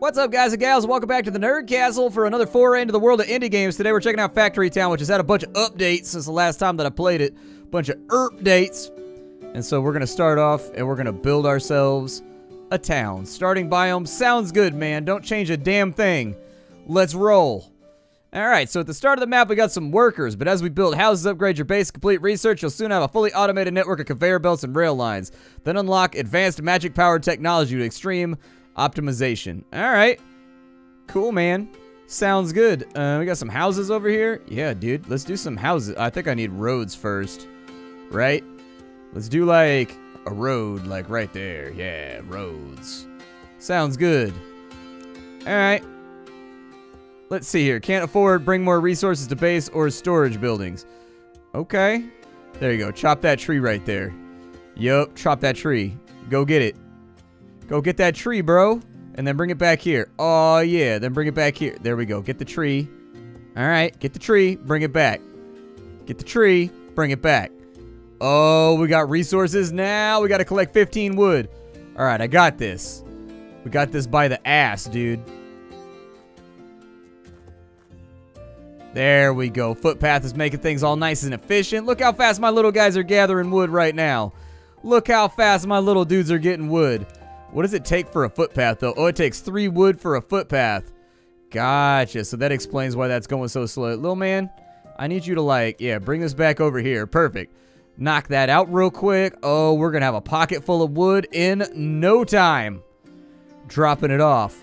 What's up, guys and gals? Welcome back to the Nerd Castle for another foray into the world of indie games. Today we're checking out Factory Town, which has had a bunch of updates since the last time that I played it. A Bunch of updates. And so we're going to start off and we're going to build ourselves a town. Starting biome sounds good, man. Don't change a damn thing. Let's roll. Alright, so at the start of the map we got some workers, but as we build houses, upgrade your base, complete research, you'll soon have a fully automated network of conveyor belts and rail lines. Then unlock advanced magic-powered technology to extreme optimization. Alright. Cool, man. Sounds good. Uh, we got some houses over here. Yeah, dude. Let's do some houses. I think I need roads first. Right? Let's do, like, a road, like, right there. Yeah, roads. Sounds good. Alright. Let's see here. Can't afford, bring more resources to base or storage buildings. Okay. There you go. Chop that tree right there. Yup, chop that tree. Go get it. Go get that tree, bro. And then bring it back here. Oh, yeah. Then bring it back here. There we go. Get the tree. All right. Get the tree. Bring it back. Get the tree. Bring it back. Oh, we got resources now. We got to collect 15 wood. All right. I got this. We got this by the ass, dude. There we go. Footpath is making things all nice and efficient. Look how fast my little guys are gathering wood right now. Look how fast my little dudes are getting wood. What does it take for a footpath, though? Oh, it takes three wood for a footpath. Gotcha. So that explains why that's going so slow. Little man, I need you to, like, yeah, bring this back over here. Perfect. Knock that out real quick. Oh, we're going to have a pocket full of wood in no time. Dropping it off.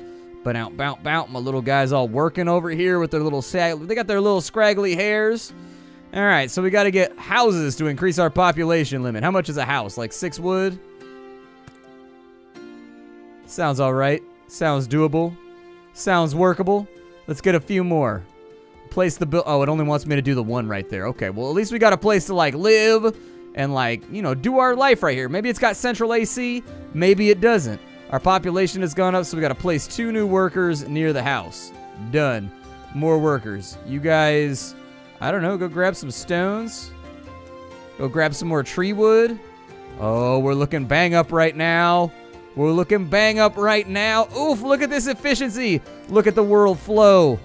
But out, bout, bout. My little guys all working over here with their little sag. They got their little scraggly hairs. All right, so we got to get houses to increase our population limit. How much is a house? Like six wood? Sounds all right. Sounds doable. Sounds workable. Let's get a few more. Place the bill. Oh, it only wants me to do the one right there. Okay, well, at least we got a place to, like, live and, like, you know, do our life right here. Maybe it's got central AC. Maybe it doesn't. Our population has gone up, so we got to place two new workers near the house. Done. More workers. You guys, I don't know, go grab some stones. Go grab some more tree wood. Oh, we're looking bang up right now. We're looking bang up right now. Oof, look at this efficiency. Look at the world flow.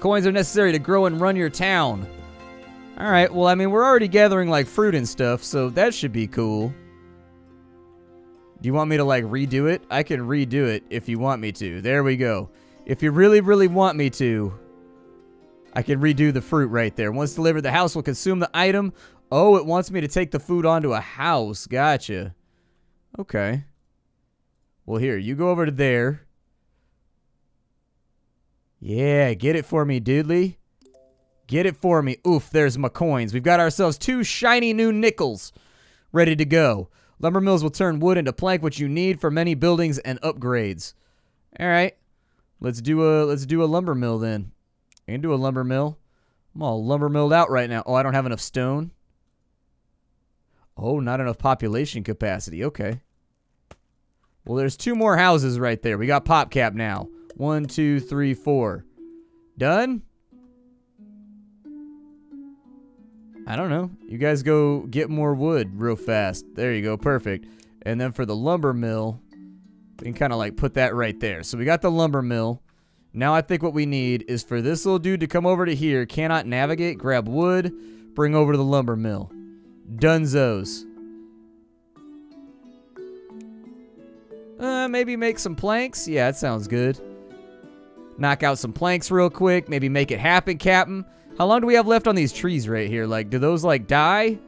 Coins are necessary to grow and run your town. All right, well, I mean, we're already gathering, like, fruit and stuff, so that should be cool. Do you want me to, like, redo it? I can redo it if you want me to. There we go. If you really, really want me to, I can redo the fruit right there. Once delivered, the house will consume the item. Oh, it wants me to take the food onto a house. Gotcha. Okay. Well, here, you go over to there. Yeah, get it for me, Dudley. Get it for me. Oof, there's my coins. We've got ourselves two shiny new nickels ready to go. Lumber mills will turn wood into plank, which you need for many buildings and upgrades. All right, let's do a let's do a lumber mill then. I can do a lumber mill. I'm all lumber milled out right now. Oh, I don't have enough stone. Oh, not enough population capacity. Okay. Well, there's two more houses right there. We got PopCap now. One, two, three, four. Done? I don't know. You guys go get more wood real fast. There you go. Perfect. And then for the lumber mill, we can kind of like put that right there. So we got the lumber mill. Now I think what we need is for this little dude to come over to here, cannot navigate, grab wood, bring over to the lumber mill. Dunzos. Uh, maybe make some planks. Yeah, that sounds good. Knock out some planks real quick. Maybe make it happen, Captain. How long do we have left on these trees right here? Like, do those, like, die?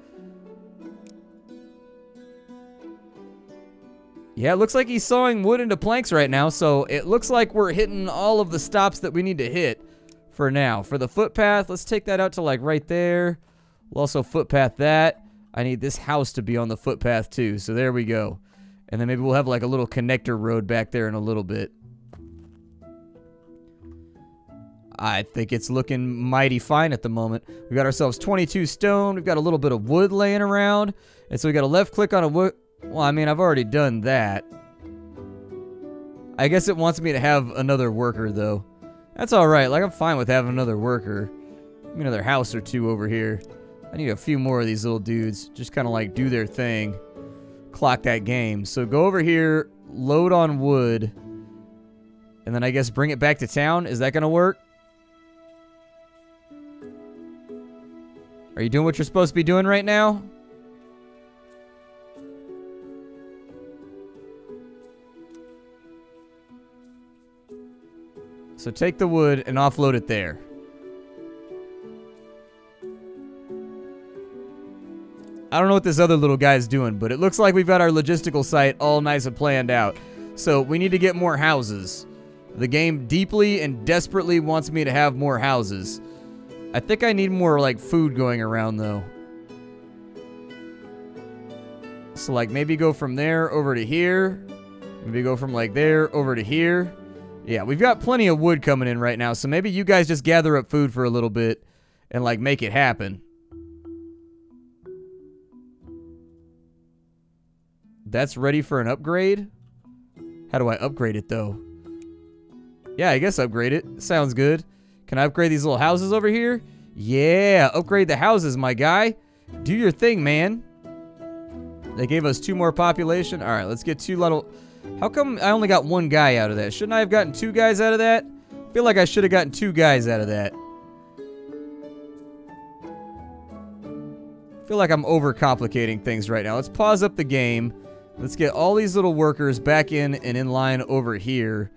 Yeah, it looks like he's sawing wood into planks right now, so it looks like we're hitting all of the stops that we need to hit for now. For the footpath, let's take that out to, like, right there. We'll also footpath that. I need this house to be on the footpath, too, so there we go. And then maybe we'll have, like, a little connector road back there in a little bit. I think it's looking mighty fine at the moment. We got ourselves 22 stone. We've got a little bit of wood laying around. And so we got a left click on a wood. Well, I mean, I've already done that. I guess it wants me to have another worker, though. That's alright. Like, I'm fine with having another worker. Another house or two over here. I need a few more of these little dudes. Just kind of, like, do their thing. Clock that game. So go over here, load on wood. And then I guess bring it back to town. Is that going to work? Are you doing what you're supposed to be doing right now? So take the wood and offload it there. I don't know what this other little guy's doing, but it looks like we've got our logistical site all nice and planned out. So we need to get more houses. The game deeply and desperately wants me to have more houses. I think I need more, like, food going around, though. So, like, maybe go from there over to here. Maybe go from, like, there over to here. Yeah, we've got plenty of wood coming in right now, so maybe you guys just gather up food for a little bit and, like, make it happen. That's ready for an upgrade? How do I upgrade it, though? Yeah, I guess upgrade it. Sounds good. Can I upgrade these little houses over here? Yeah, upgrade the houses, my guy. Do your thing, man. They gave us two more population. All right, let's get two little... How come I only got one guy out of that? Shouldn't I have gotten two guys out of that? I feel like I should have gotten two guys out of that. I feel like I'm overcomplicating things right now. Let's pause up the game. Let's get all these little workers back in and in line over here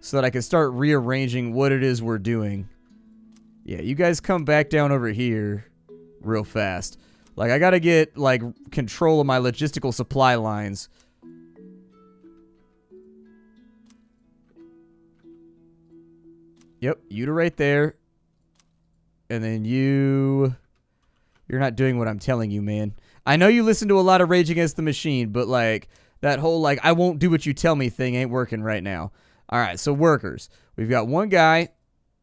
so that I can start rearranging what it is we're doing. Yeah, you guys come back down over here real fast. Like, I gotta get, like, control of my logistical supply lines. Yep, you to right there. And then you... You're not doing what I'm telling you, man. I know you listen to a lot of Rage Against the Machine, but like that whole like I won't do what you tell me thing ain't working right now. All right, so workers. We've got one guy,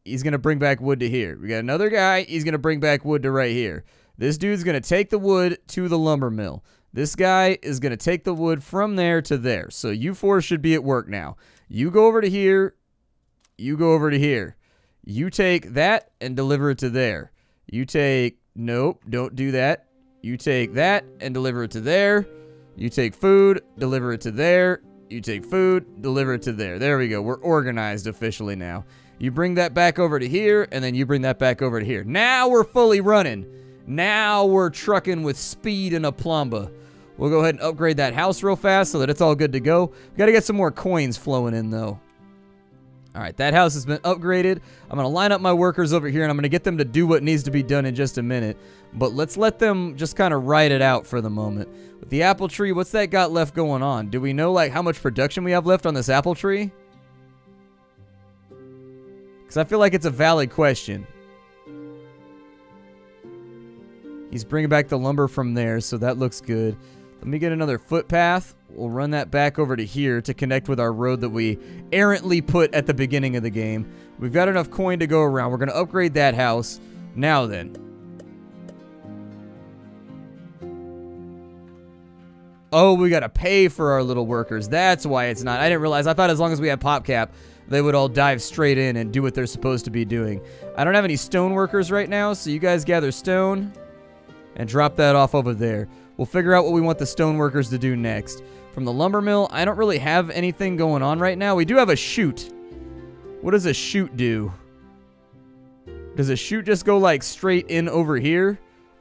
he's going to bring back wood to here. We got another guy, he's going to bring back wood to right here. This dude's going to take the wood to the lumber mill. This guy is going to take the wood from there to there. So you four should be at work now. You go over to here. You go over to here. You take that and deliver it to there. You take, nope, don't do that. You take that and deliver it to there. You take food, deliver it to there. You take food, deliver it to there. There we go. We're organized officially now. You bring that back over to here, and then you bring that back over to here. Now we're fully running. Now we're trucking with speed and a plumba. We'll go ahead and upgrade that house real fast so that it's all good to go. We got to get some more coins flowing in, though. All right, that house has been upgraded. I'm going to line up my workers over here, and I'm going to get them to do what needs to be done in just a minute. But let's let them just kind of ride it out for the moment. With the apple tree, what's that got left going on? Do we know, like, how much production we have left on this apple tree? Because I feel like it's a valid question. He's bringing back the lumber from there, so that looks good. Let me get another footpath. We'll run that back over to here to connect with our road that we errantly put at the beginning of the game. We've got enough coin to go around. We're going to upgrade that house. Now then. Oh, we got to pay for our little workers. That's why it's not. I didn't realize. I thought as long as we had PopCap, they would all dive straight in and do what they're supposed to be doing. I don't have any stone workers right now, so you guys gather stone and drop that off over there. We'll figure out what we want the stoneworkers to do next. From the lumber mill, I don't really have anything going on right now. We do have a chute. What does a chute do? Does a chute just go like straight in over here?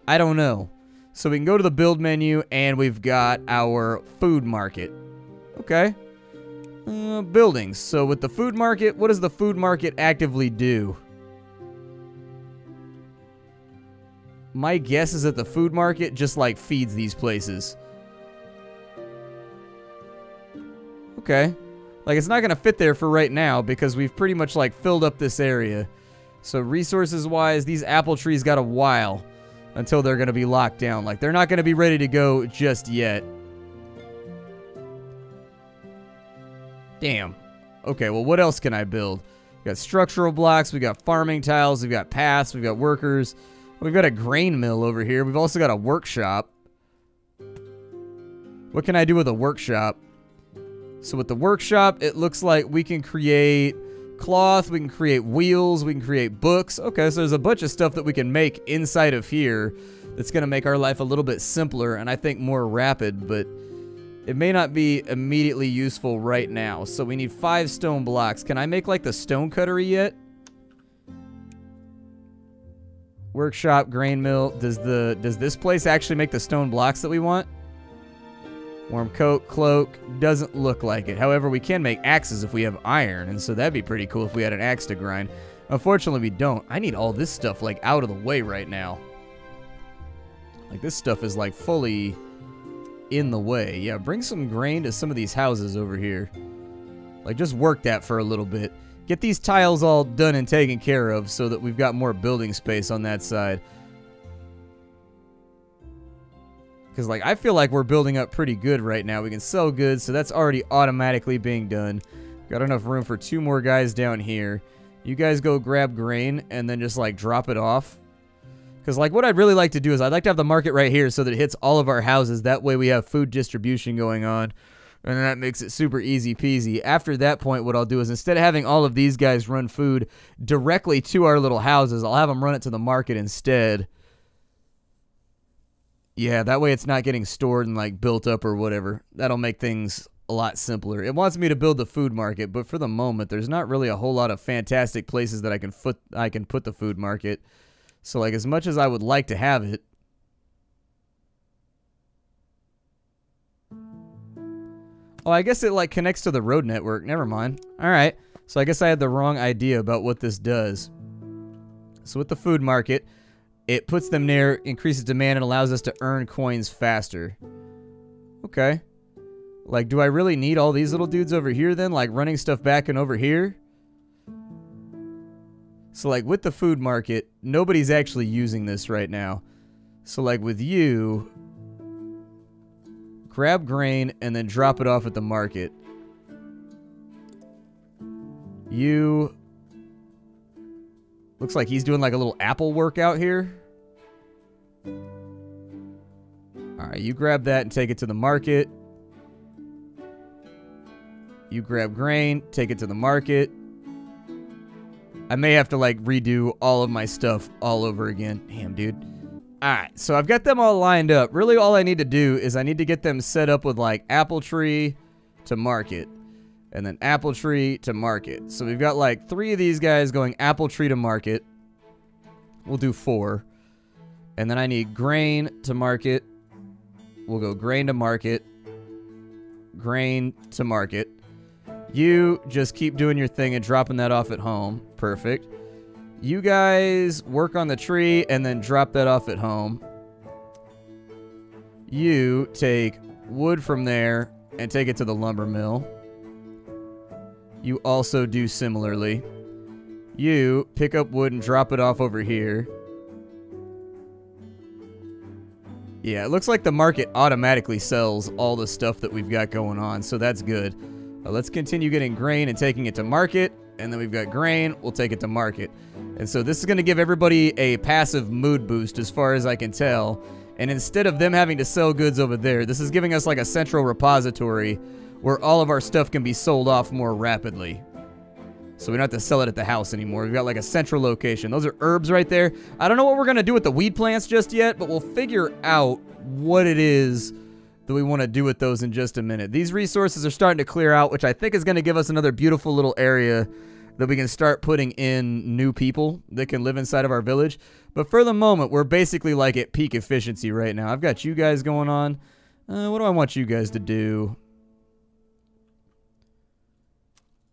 I don't know. So we can go to the build menu and we've got our food market. Okay. Uh, buildings. So with the food market, what does the food market actively do? My guess is that the food market just like feeds these places. Okay. Like it's not going to fit there for right now because we've pretty much like filled up this area. So resources wise, these apple trees got a while until they're going to be locked down. Like they're not going to be ready to go just yet. Damn. Okay, well what else can I build? We got structural blocks, we got farming tiles, we've got paths, we've got workers. We've got a grain mill over here. We've also got a workshop. What can I do with a workshop? So with the workshop, it looks like we can create cloth, we can create wheels, we can create books. Okay, so there's a bunch of stuff that we can make inside of here that's going to make our life a little bit simpler and I think more rapid, but It may not be immediately useful right now, so we need five stone blocks. Can I make, like, the stone cuttery yet? Workshop, grain mill. Does the does this place actually make the stone blocks that we want? Warm coat, cloak. Doesn't look like it. However, we can make axes if we have iron, and so that'd be pretty cool if we had an axe to grind. Unfortunately, we don't. I need all this stuff, like, out of the way right now. Like, this stuff is, like, fully in the way. Yeah, bring some grain to some of these houses over here. Like, just work that for a little bit. Get these tiles all done and taken care of so that we've got more building space on that side. Because, like, I feel like we're building up pretty good right now. We can sell goods, so that's already automatically being done. Got enough room for two more guys down here. You guys go grab grain and then just, like, drop it off. Because, like, what I'd really like to do is I'd like to have the market right here so that it hits all of our houses. That way we have food distribution going on. And that makes it super easy peasy. After that point, what I'll do is instead of having all of these guys run food directly to our little houses, I'll have them run it to the market instead. Yeah, that way it's not getting stored and like built up or whatever. That'll make things a lot simpler. It wants me to build the food market, but for the moment, there's not really a whole lot of fantastic places that I can foot I can put the food market. So like as much as I would like to have it, Oh, I guess it like connects to the road network. Never mind. All right. So I guess I had the wrong idea about what this does. So with the food market, it puts them near, increases demand, and allows us to earn coins faster. Okay. Like, do I really need all these little dudes over here then? Like, running stuff back and over here? So, like, with the food market, nobody's actually using this right now. So, like, with you, grab grain and then drop it off at the market. You... Looks like he's doing like a little apple workout here. Alright, you grab that and take it to the market. You grab grain, take it to the market. I may have to like redo all of my stuff all over again. Damn, dude. Alright, so I've got them all lined up. Really all I need to do is I need to get them set up with like apple tree to market. And then apple tree to market. So we've got like three of these guys going apple tree to market. We'll do four. And then I need grain to market. We'll go grain to market. Grain to market. You just keep doing your thing and dropping that off at home. Perfect. You guys work on the tree and then drop that off at home. You take wood from there and take it to the lumber mill. You also do similarly. You pick up wood and drop it off over here. Yeah, it looks like the market automatically sells all the stuff that we've got going on, so that's good. Uh, let's continue getting grain and taking it to market, and then we've got grain, we'll take it to market. And so this is going to give everybody a passive mood boost as far as I can tell. And instead of them having to sell goods over there, this is giving us like a central repository where all of our stuff can be sold off more rapidly. So we don't have to sell it at the house anymore. We've got like a central location. Those are herbs right there. I don't know what we're going to do with the weed plants just yet, but we'll figure out what it is that we want to do with those in just a minute. These resources are starting to clear out, which I think is going to give us another beautiful little area that we can start putting in new people that can live inside of our village. But for the moment, we're basically like at peak efficiency right now. I've got you guys going on. Uh, what do I want you guys to do?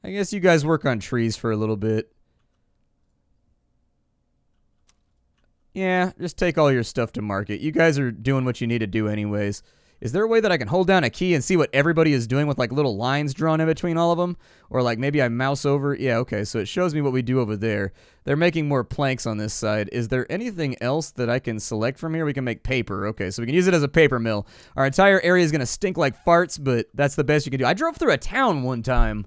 I guess you guys work on trees for a little bit. Yeah, just take all your stuff to market. You guys are doing what you need to do anyways. Is there a way that I can hold down a key and see what everybody is doing with like little lines drawn in between all of them? Or like maybe I mouse over? Yeah, okay, so it shows me what we do over there. They're making more planks on this side. Is there anything else that I can select from here? We can make paper. Okay, so we can use it as a paper mill. Our entire area is going to stink like farts, but that's the best you can do. I drove through a town one time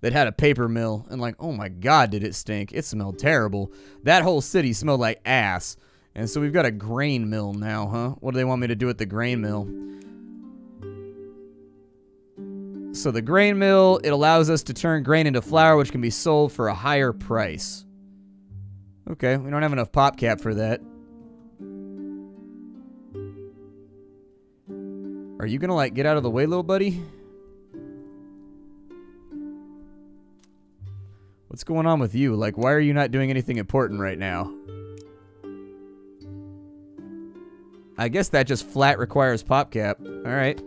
that had a paper mill and like oh my god did it stink it smelled terrible that whole city smelled like ass and so we've got a grain mill now huh what do they want me to do at the grain mill so the grain mill it allows us to turn grain into flour which can be sold for a higher price okay we don't have enough pop cap for that Are you gonna, like, get out of the way, little buddy? What's going on with you? Like, why are you not doing anything important right now? I guess that just flat requires PopCap. Alright.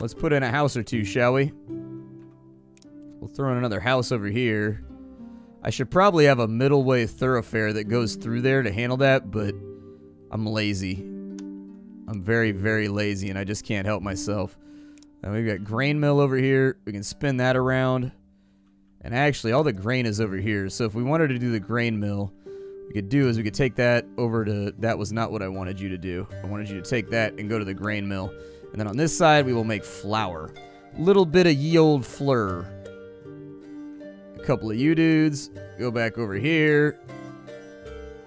Let's put in a house or two, shall we? We'll throw in another house over here. I should probably have a middle way thoroughfare that goes through there to handle that, but I'm lazy. I'm very, very lazy, and I just can't help myself. And we've got grain mill over here. We can spin that around. And actually, all the grain is over here. So if we wanted to do the grain mill, we could do is we could take that over to... That was not what I wanted you to do. I wanted you to take that and go to the grain mill. And then on this side, we will make flour. Little bit of ye old fleur A couple of you dudes, go back over here,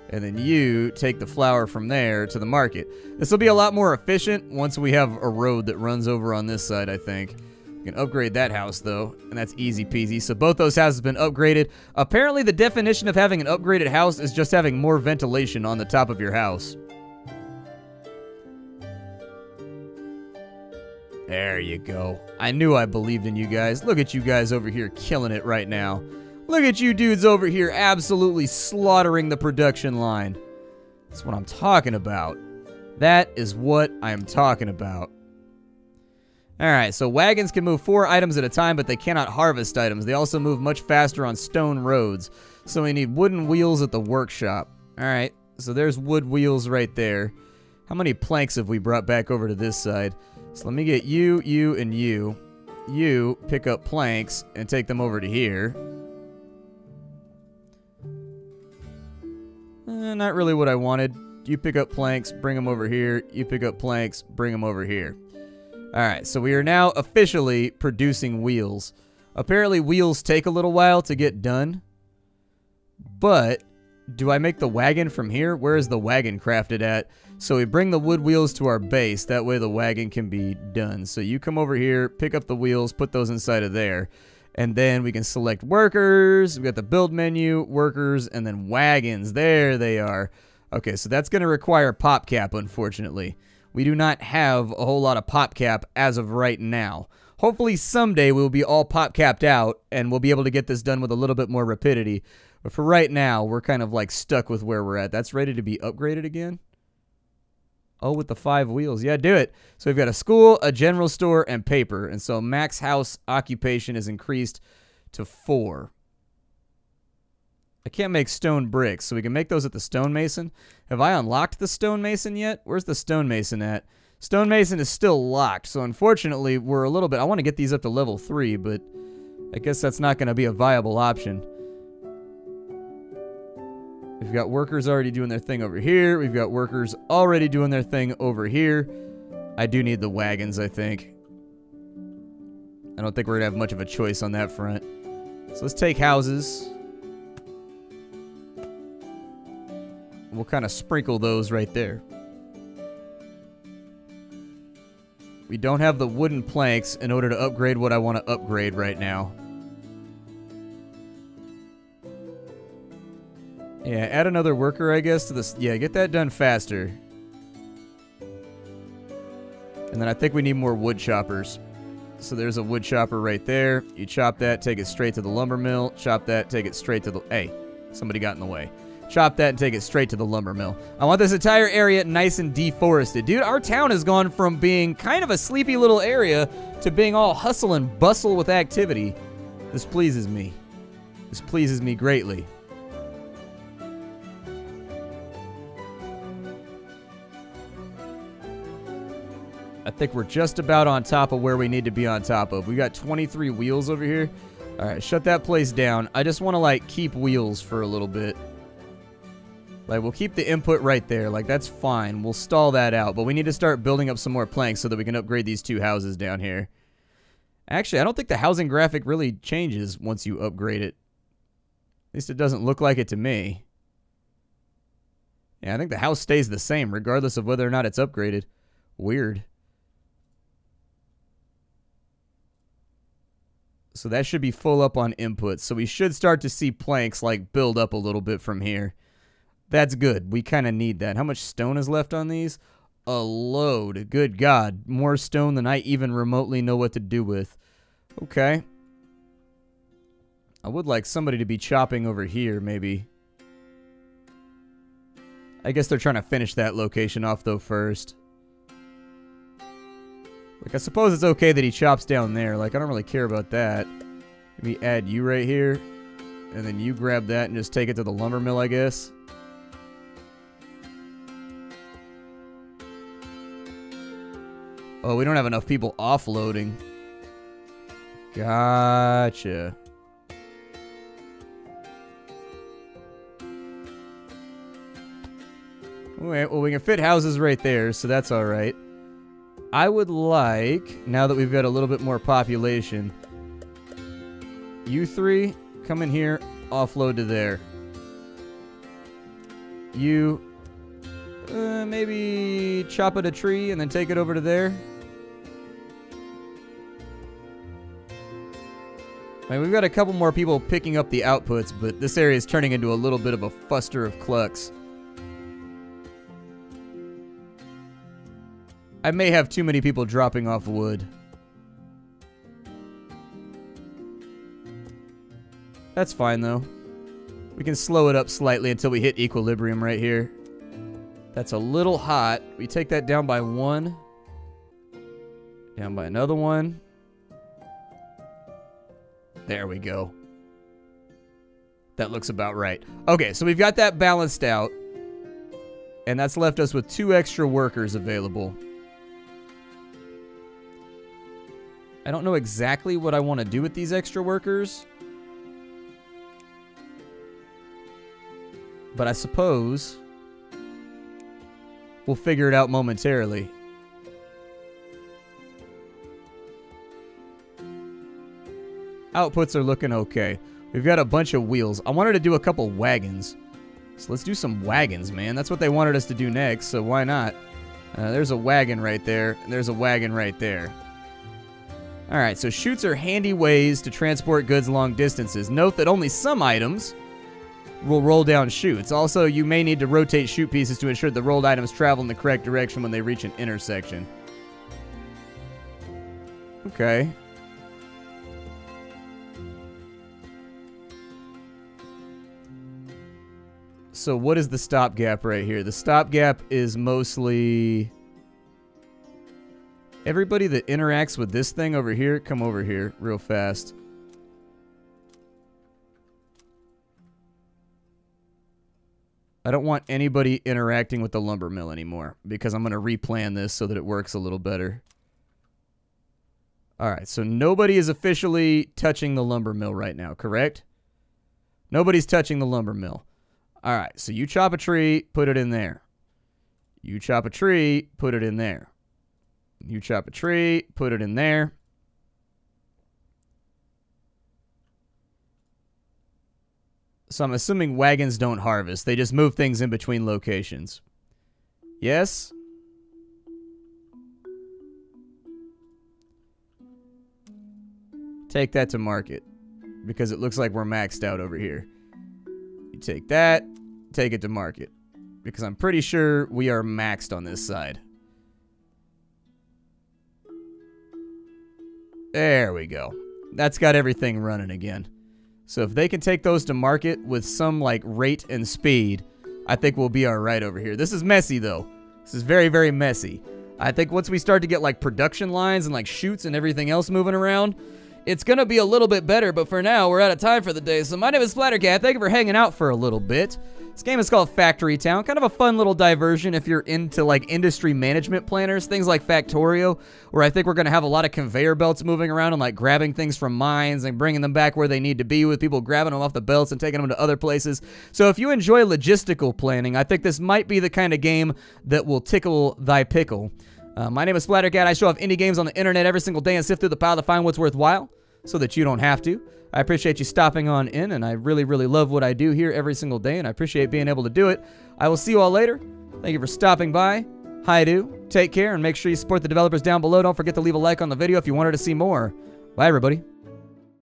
and then you take the flour from there to the market. This will be a lot more efficient once we have a road that runs over on this side, I think. We can upgrade that house, though, and that's easy peasy. So both those houses have been upgraded. Apparently, the definition of having an upgraded house is just having more ventilation on the top of your house. There you go. I knew I believed in you guys. Look at you guys over here killing it right now. Look at you dudes over here absolutely slaughtering the production line. That's what I'm talking about. That is what I'm talking about. Alright, so wagons can move four items at a time, but they cannot harvest items. They also move much faster on stone roads. So we need wooden wheels at the workshop. Alright, so there's wood wheels right there. How many planks have we brought back over to this side? So let me get you, you, and you. You pick up planks and take them over to here. Eh, not really what I wanted. You pick up planks, bring them over here. You pick up planks, bring them over here. Alright, so we are now officially producing wheels. Apparently wheels take a little while to get done. But, do I make the wagon from here? Where is the wagon crafted at? So we bring the wood wheels to our base. That way the wagon can be done. So you come over here, pick up the wheels, put those inside of there. And then we can select workers. We got the build menu, workers, and then wagons. There they are. Okay, so that's going to require PopCap, unfortunately. We do not have a whole lot of pop cap as of right now. Hopefully someday we'll be all pop capped out and we'll be able to get this done with a little bit more rapidity. But for right now, we're kind of like stuck with where we're at. That's ready to be upgraded again. Oh, with the five wheels. Yeah, do it. So we've got a school, a general store, and paper. And so max house occupation is increased to four. I can't make stone bricks, so we can make those at the stonemason. Have I unlocked the stonemason yet? Where's the stonemason at? Stonemason is still locked, so unfortunately, we're a little bit... I want to get these up to level 3, but I guess that's not going to be a viable option. We've got workers already doing their thing over here. We've got workers already doing their thing over here. I do need the wagons, I think. I don't think we're going to have much of a choice on that front. So let's take houses. We'll kind of sprinkle those right there. We don't have the wooden planks in order to upgrade what I want to upgrade right now. Yeah, add another worker, I guess, to this. Yeah, get that done faster. And then I think we need more wood choppers. So there's a wood chopper right there. You chop that, take it straight to the lumber mill. Chop that, take it straight to the... Hey, somebody got in the way. Chop that and take it straight to the lumber mill. I want this entire area nice and deforested. Dude, our town has gone from being kind of a sleepy little area to being all hustle and bustle with activity. This pleases me. This pleases me greatly. I think we're just about on top of where we need to be on top of. We got 23 wheels over here. All right, shut that place down. I just want to, like, keep wheels for a little bit. Like, we'll keep the input right there. Like, that's fine. We'll stall that out. But we need to start building up some more planks so that we can upgrade these two houses down here. Actually, I don't think the housing graphic really changes once you upgrade it. At least it doesn't look like it to me. Yeah, I think the house stays the same regardless of whether or not it's upgraded. Weird. So that should be full up on inputs. So we should start to see planks like build up a little bit from here. That's good. We kind of need that. How much stone is left on these? a load. Good God. More stone than I even remotely know what to do with. Okay. I would like somebody to be chopping over here, maybe. I guess they're trying to finish that location off, though, first. Like, I suppose it's okay that he chops down there. Like, I don't really care about that. Maybe add you right here. And then you grab that and just take it to the lumber mill, I guess. Oh, we don't have enough people offloading. Gotcha. Alright, well we can fit houses right there, so that's alright. I would like, now that we've got a little bit more population, you three, come in here, offload to there. You, uh, maybe chop at a tree and then take it over to there. I mean, we've got a couple more people picking up the outputs, but this area is turning into a little bit of a fuster of clucks. I may have too many people dropping off wood. That's fine, though. We can slow it up slightly until we hit equilibrium right here. That's a little hot. We take that down by one. Down by another one. There we go. That looks about right. Okay, so we've got that balanced out. And that's left us with two extra workers available. I don't know exactly what I want to do with these extra workers. But I suppose we'll figure it out momentarily. Outputs are looking okay. We've got a bunch of wheels. I wanted to do a couple wagons. So let's do some wagons, man. That's what they wanted us to do next, so why not? Uh, there's a wagon right there, and there's a wagon right there. Alright, so chutes are handy ways to transport goods long distances. Note that only some items will roll down chutes. Also, you may need to rotate chute pieces to ensure the rolled items travel in the correct direction when they reach an intersection. Okay. So what is the stopgap right here? The stopgap is mostly... Everybody that interacts with this thing over here, come over here real fast. I don't want anybody interacting with the lumber mill anymore because I'm going to replan this so that it works a little better. All right, so nobody is officially touching the lumber mill right now, correct? Nobody's touching the lumber mill. All right, so you chop a tree, put it in there. You chop a tree, put it in there. You chop a tree, put it in there. So I'm assuming wagons don't harvest. They just move things in between locations. Yes? Take that to market. Because it looks like we're maxed out over here. You take that, take it to market. Because I'm pretty sure we are maxed on this side. There we go. That's got everything running again. So if they can take those to market with some like rate and speed, I think we'll be alright over here. This is messy though. This is very, very messy. I think once we start to get like production lines and like chutes and everything else moving around, it's to be a little bit better, but for now, we're out of time for the day. So my name is Splattercat. Thank you for hanging out for a little bit. This game is called Factory Town. Kind of a fun little diversion if you're into like industry management planners, things like Factorio, where I think we're going to have a lot of conveyor belts moving around and like grabbing things from mines and bringing them back where they need to be with people grabbing them off the belts and taking them to other places. So if you enjoy logistical planning, I think this might be the kind of game that will tickle thy pickle. Uh, my name is Splattercat. I show off indie games on the internet every single day and sift through the pile to find what's worthwhile so that you don't have to. I appreciate you stopping on in, and I really, really love what I do here every single day, and I appreciate being able to do it. I will see you all later. Thank you for stopping by. Hi, do. Take care, and make sure you support the developers down below. Don't forget to leave a like on the video if you wanted to see more. Bye, everybody.